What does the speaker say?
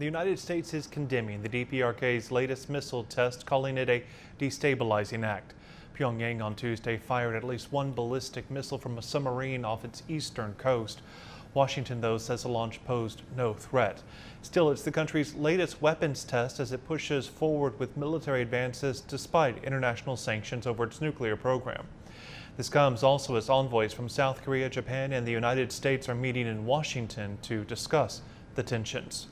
The United States is condemning the DPRK's latest missile test, calling it a destabilizing act. Pyongyang on Tuesday fired at least one ballistic missile from a submarine off its eastern coast. Washington, though, says the launch posed no threat. Still, it's the country's latest weapons test as it pushes forward with military advances despite international sanctions over its nuclear program. This comes also as envoys from South Korea, Japan, and the United States are meeting in Washington to discuss the tensions.